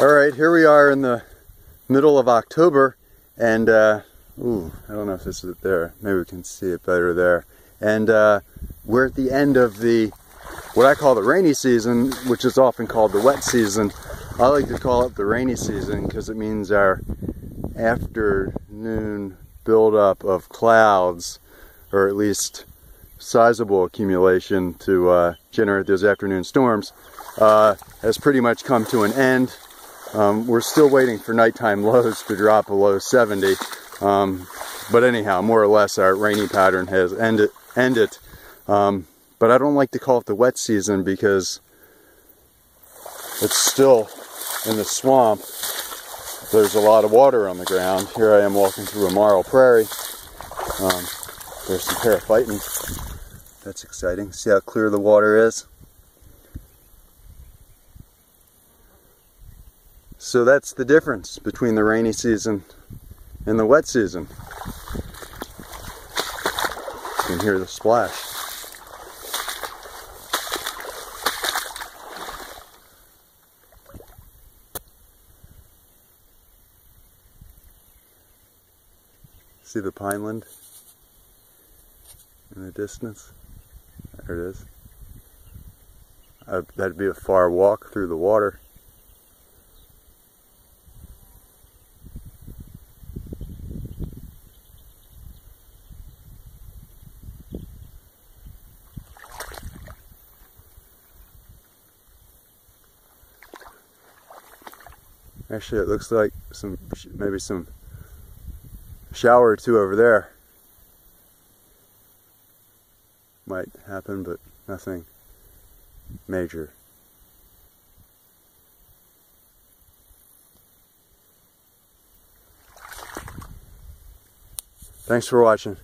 All right, here we are in the middle of October, and uh, ooh, I don't know if this is it there. Maybe we can see it better there. And uh, we're at the end of the what I call the rainy season, which is often called the wet season. I like to call it the rainy season because it means our afternoon buildup of clouds, or at least sizable accumulation to uh, generate those afternoon storms, uh, has pretty much come to an end. Um, we're still waiting for nighttime lows to drop below 70. Um, but anyhow, more or less our rainy pattern has ended. ended. Um, but I don't like to call it the wet season because it's still in the swamp. There's a lot of water on the ground. Here I am walking through a marl prairie. Um, there's some periphyton. That's exciting. See how clear the water is? So that's the difference between the rainy season and the wet season. You can hear the splash. See the pineland in the distance? There it is. Uh, that'd be a far walk through the water. Actually, it looks like some maybe some shower or two over there might happen, but nothing major. Thanks for watching.